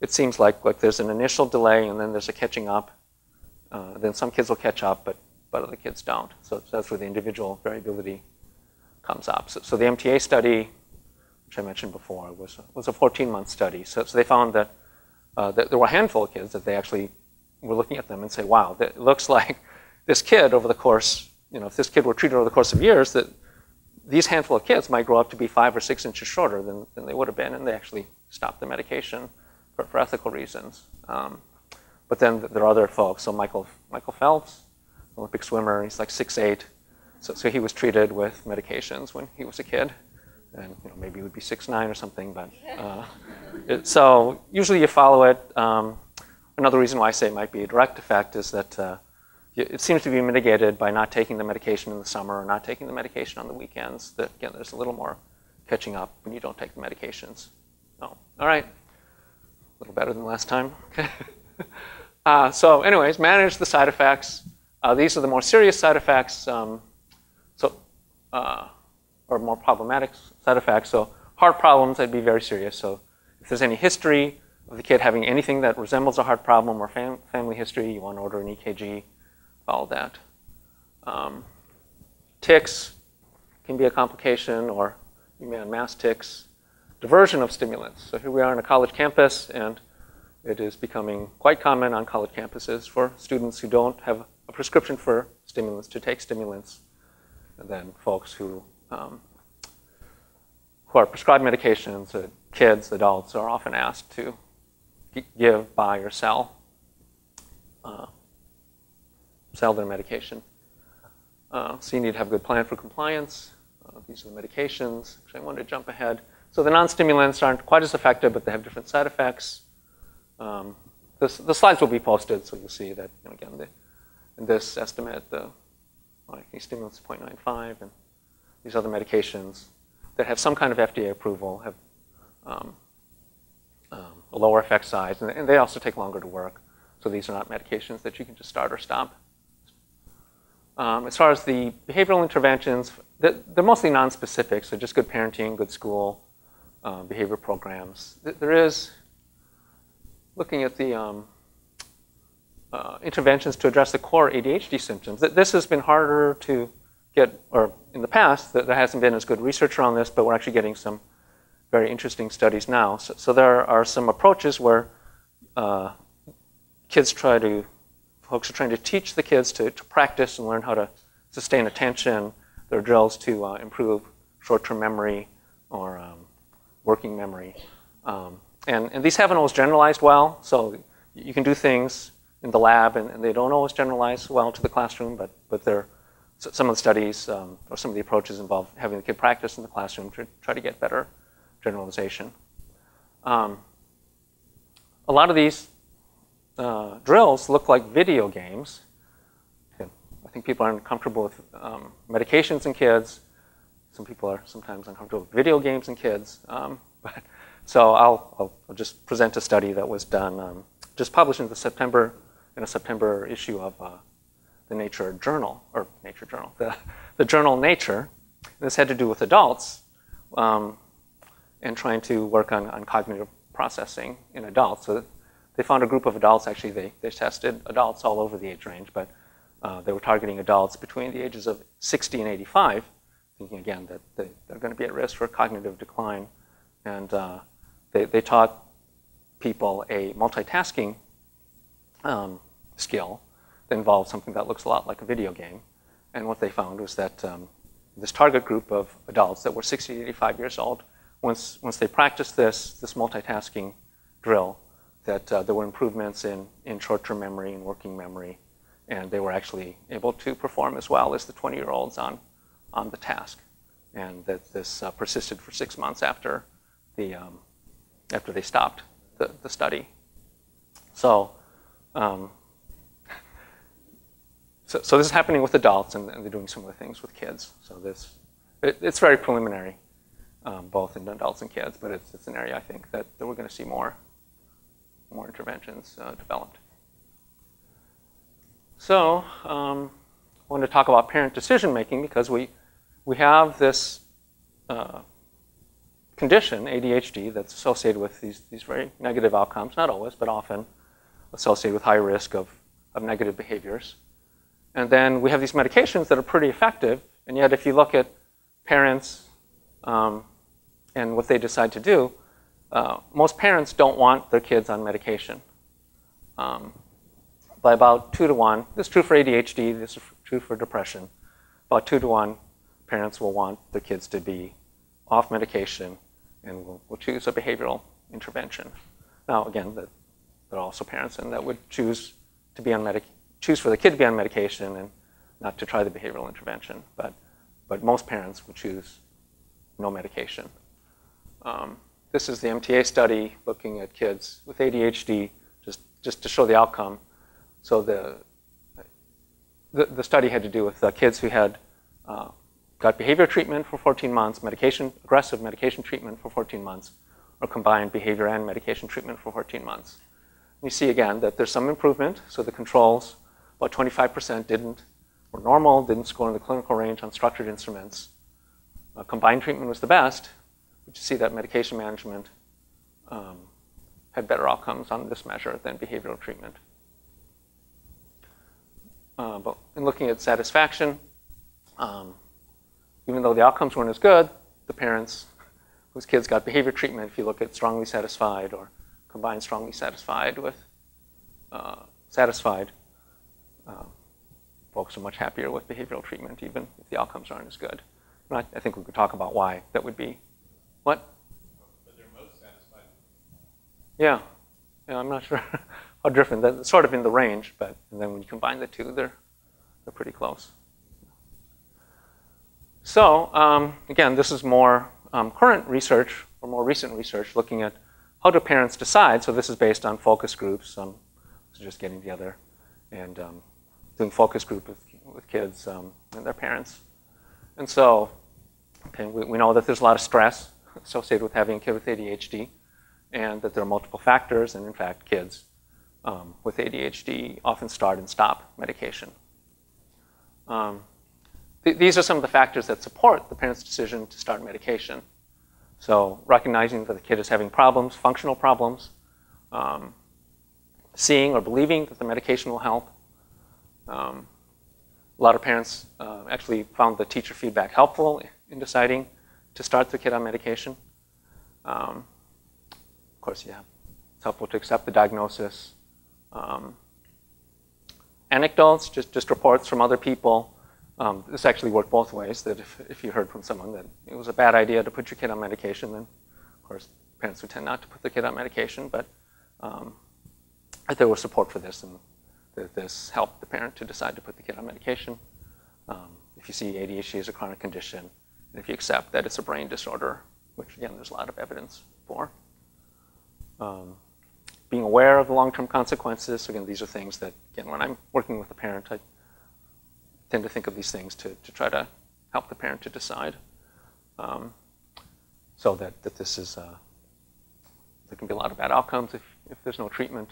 it seems like like there's an initial delay and then there's a catching up. Uh, then some kids will catch up, but but other kids don't. So that's where the individual variability comes up. So, so the MTA study, which I mentioned before, was was a 14-month study. So, so they found that, uh, that there were a handful of kids that they actually were looking at them and say, "Wow, it looks like this kid over the course, you know, if this kid were treated over the course of years, that these handful of kids might grow up to be five or six inches shorter than, than they would have been, and they actually stopped the medication for, for ethical reasons. Um, but then there are other folks. So Michael, Michael Phelps, Olympic swimmer, he's like six eight. So, so he was treated with medications when he was a kid. And you know, maybe he would be six nine or something. But uh, it, so usually you follow it. Um, another reason why I say it might be a direct effect is that uh, it seems to be mitigated by not taking the medication in the summer or not taking the medication on the weekends. That again, there's a little more catching up when you don't take the medications. Oh, all right. A little better than last time. Uh, so, anyways, manage the side effects. Uh, these are the more serious side effects. Um, so, uh, or more problematic side effects. So, heart problems, I'd be very serious. So, if there's any history of the kid having anything that resembles a heart problem or fam- family history, you want to order an EKG, follow that. Um, tics can be a complication, or you may unmask tics. Diversion of stimulants. So here we are on a college campus, and it is becoming quite common on college campuses for students who don't have a prescription for stimulants to take stimulants, then folks who um, who are prescribed medications, uh, kids, adults, are often asked to give, buy, or sell uh, sell their medication. Uh, so you need to have a good plan for compliance. Uh, these are the medications. Actually, I wanted to jump ahead. So the non-stimulants aren't quite as effective, but they have different side effects. Um, the slides will be posted, so you'll see that you know, again the, in this estimate the like, stimulants 0.95, and these other medications that have some kind of FDA approval have um, um, a lower effect size, and, and they also take longer to work. So these are not medications that you can just start or stop. Um, as far as the behavioral interventions, they're, they're mostly non-specific, so just good parenting, good school, uh, behavior programs. There is, looking at the um, uh, interventions to address the core ADHD symptoms, this has been harder to get, or in the past, there hasn't been as good research around this, but we're actually getting some very interesting studies now. So, so there are some approaches where uh, kids try to, folks are trying to teach the kids to, to practice and learn how to sustain attention. There are drills to uh, improve short-term memory or um, working memory. Um, and, and these haven't always generalized well, so you can do things in the lab and, and they don't always generalize well to the classroom, but, but they're, some of the studies um, or some of the approaches involve having the kid practice in the classroom to try to get better generalization. Um, a lot of these uh, drills look like video games. I think people are uncomfortable with um, medications in kids. Some people are sometimes uncomfortable with video games in kids. Um, but, so I'll, I'll, just present a study that was done, um, just published in the September, in a September issue of uh, the Nature Journal, or Nature Journal, the, the journal Nature. This had to do with adults um, and trying to work on, on cognitive processing in adults. So they found a group of adults, actually they, they tested adults all over the age range, but uh, they were targeting adults between the ages of 60 and 85, thinking again that they, are going to be at risk for cognitive decline. And uh, they, they taught people a multitasking um, skill that involved something that looks a lot like a video game. And what they found was that um, this target group of adults that were 60 to 85 years old, once, once they practiced this, this multitasking drill, that uh, there were improvements in, in short-term memory and working memory, and they were actually able to perform as well as the 20-year-olds on, on the task. And that this uh, persisted for six months after, the, um, after they stopped the, the study. So, um, so, so, this is happening with adults, and, and, they're doing similar things with kids. So this, it, it's very preliminary, um, both in adults and kids, but it's, it's an area I think that, that we're going to see more more interventions uh, developed. So um, I want to talk about parent decision making because we, we have this uh, condition, ADHD, that's associated with these, these very negative outcomes, not always, but often associated with high risk of, of negative behaviors. And then we have these medications that are pretty effective, and yet if you look at parents um, and what they decide to do, uh, most parents don't want their kids on medication. Um, by about two to one, this is true for ADHD, this is true for depression. About two to one, parents will want their kids to be off medication and will, will choose a behavioral intervention. Now, again, that are also parents and that would choose to be on medic, choose for the kid to be on medication and not to try the behavioral intervention. But, but most parents would choose no medication. Um, this is the MTA study looking at kids with ADHD, just, just to show the outcome. So the, the, the study had to do with uh, kids who had uh, got behavior treatment for 14 months, medication, aggressive medication treatment for 14 months, or combined behavior and medication treatment for 14 months. You see again that there's some improvement. So the controls, about 25% didn't, were normal, didn't score in the clinical range on structured instruments. Uh, combined treatment was the best, but you see that medication management um, had better outcomes on this measure than behavioral treatment. Uh, but in looking at satisfaction, um, even though the outcomes weren't as good, the parents whose kids got behavior treatment, if you look at strongly satisfied or combined strongly satisfied with uh, satisfied, uh, folks are much happier with behavioral treatment, even if the outcomes aren't as good. I, I think we could talk about why that would be. What? But they're most satisfied. Yeah. Yeah, I'm not sure how different. That's sort of in the range, but and then when you combine the two, they're they're pretty close. So um, again, this is more um, current research or more recent research looking at how do parents decide. So this is based on focus groups. Um, so just getting together and um, doing focus group with, with kids um, and their parents. And so we, we know that there's a lot of stress associated with having a kid with ADHD and that there are multiple factors. And in fact, kids um, with ADHD often start and stop medication. Um, th- these are some of the factors that support the parent's decision to start medication. So recognizing that the kid is having problems, functional problems, um, seeing or believing that the medication will help. Um, a lot of parents uh, actually found the teacher feedback helpful in deciding to start the kid on medication. Um, of course, yeah, it's helpful to accept the diagnosis. Um, anecdotes, just, just reports from other people. Um, this actually worked both ways, that if, if you heard from someone that it was a bad idea to put your kid on medication, then of course parents would tend not to put their kid on medication, but um, there was support for this and that this helped the parent to decide to put the kid on medication. Um, if you see ADHD as a chronic condition, and if you accept that it's a brain disorder, which again, there's a lot of evidence for. Um, being aware of the long-term consequences. Again, these are things that, again, when I'm working with a parent, I tend to think of these things to, to try to help the parent to decide. Um, so that, that this is, uh, there can be a lot of bad outcomes if, if there's no treatment.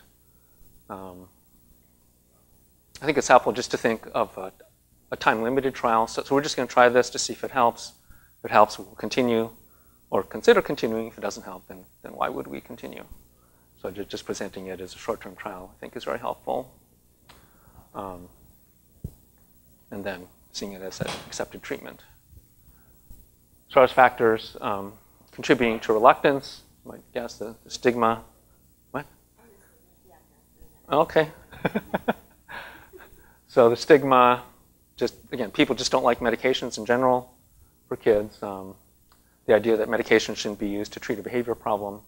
Um, I think it's helpful just to think of a, a time-limited trial. So, so we're just going to try this to see if it helps. If it helps, we'll continue or consider continuing. If it doesn't help, then, then why would we continue? So just, just presenting it as a short-term trial, I think, is very helpful. Um, and then seeing it as an accepted treatment. As far as factors um, contributing to reluctance, you might guess the, the stigma. What? Okay. so the stigma, just again, people just don't like medications in general for kids. Um, the idea that medication shouldn't be used to treat a behavior problem,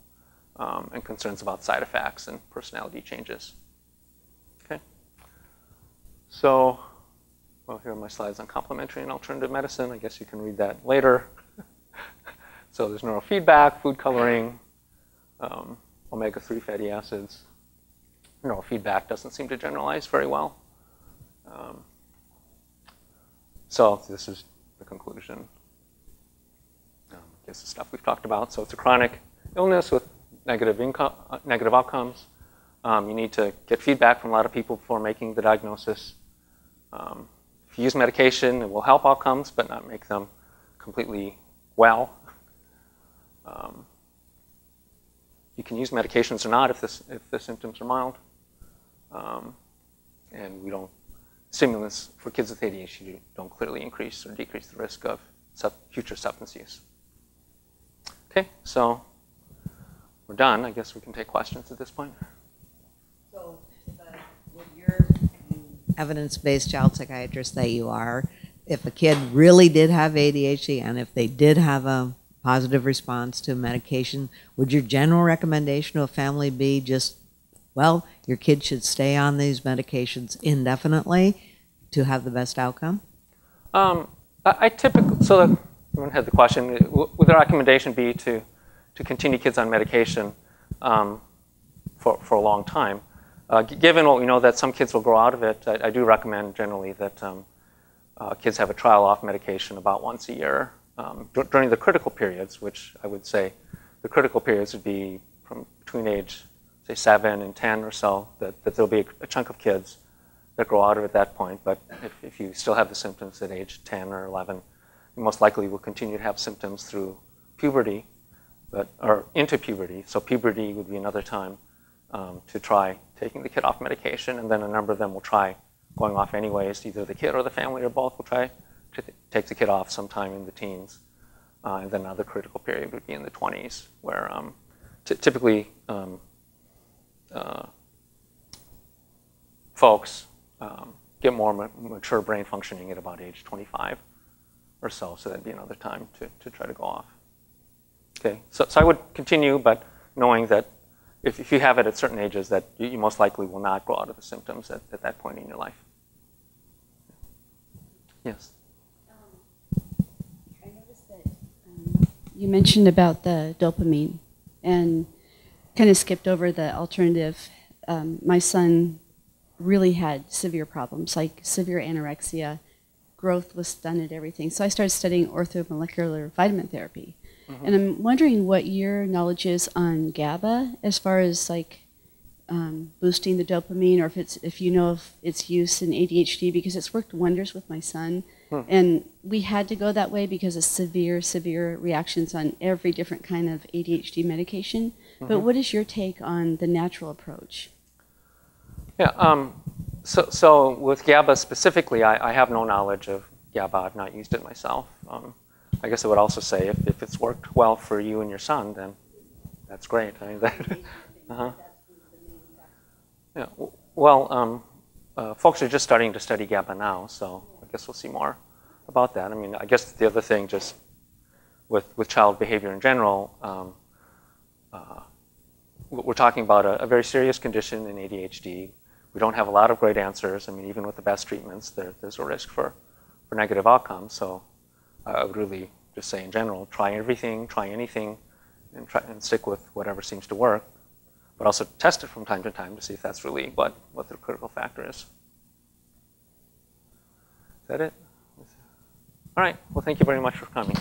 um, and concerns about side effects and personality changes. Okay. So, well, here are my slides on complementary and alternative medicine. I guess you can read that later. so there's neurofeedback, food coloring, um, omega-3 fatty acids. Neurofeedback doesn't seem to generalize very well. Um, so this is the conclusion. Um, I guess the stuff we've talked about. So it's a chronic illness with negative, income, uh, negative outcomes. Um, you need to get feedback from a lot of people before making the diagnosis. Um, if you use medication, it will help outcomes, but not make them completely well. Um, you can use medications or not if, this, if the symptoms are mild. Um, and we don't, stimulants for kids with ADHD don't clearly increase or decrease the risk of sub, future substance use. Okay, so we're done. I guess we can take questions at this point. So, with your evidence-based child psychiatrist that you are, if a kid really did have ADHD and if they did have a positive response to medication, would your general recommendation to a family be just, well, your kid should stay on these medications indefinitely to have the best outcome? Um, I, I typically, so the, everyone had the question, would the recommendation be to, to continue kids on medication um, for, for a long time? Uh, given what we know that some kids will grow out of it, I, I do recommend generally that um, uh, kids have a trial off medication about once a year um, dur- during the critical periods, which I would say the critical periods would be from between age, say, seven and 10 or so, that, that there'll be a, a chunk of kids that grow out of it at that point. But if, if you still have the symptoms at age 10 or 11, you most likely will continue to have symptoms through puberty, but, or into puberty. So puberty would be another time um, to try taking the kid off medication, and then a number of them will try going off anyways. Either the kid or the family or both will try to th- take the kid off sometime in the teens. Uh, and then another critical period would be in the 20s, where um, t- typically um, uh, folks um, get more ma- mature brain functioning at about age 25 or so, so that'd be another time to, to try to go off. Okay, so, so I would continue, but knowing that if, if you have it at certain ages, that you, you most likely will not grow out of the symptoms at, at that point in your life. Yes. I noticed that um, you mentioned about the dopamine and kind of skipped over the alternative. Um, my son really had severe problems, like severe anorexia. Growth was stunted, everything. So I started studying orthomolecular vitamin therapy. And I'm wondering what your knowledge is on GABA as far as like um, boosting the dopamine, or if it's if you know of its use in ADHD, because it's worked wonders with my son. And we had to go that way because of severe, severe reactions on every different kind of ADHD medication. But what is your take on the natural approach? Yeah. Um, so, so with GABA specifically, I, I have no knowledge of GABA. I've not used it myself. Um, I guess I would also say if, if it's worked well for you and your son, then that's great. I mean, that, uh-huh. Yeah. Well, um, uh, folks are just starting to study GABA now, so I guess we'll see more about that. I mean, I guess the other thing, just with with child behavior in general, um, uh, we're talking about a, a very serious condition in ADHD. We don't have a lot of great answers. I mean, even with the best treatments, there, there's a risk for, for negative outcomes. So I would really just say in general, try everything, try anything, and, try, and stick with whatever seems to work. But also test it from time to time to see if that's really what, what the critical factor is. Is that it? All right. Well, thank you very much for coming.